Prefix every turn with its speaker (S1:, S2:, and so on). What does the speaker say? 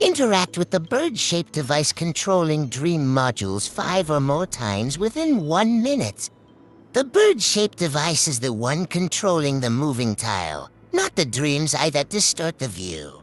S1: Interact with the bird-shaped device controlling dream modules five or more times within one minute. The bird-shaped device is the one controlling the moving tile, not the dream's eye that distort the view.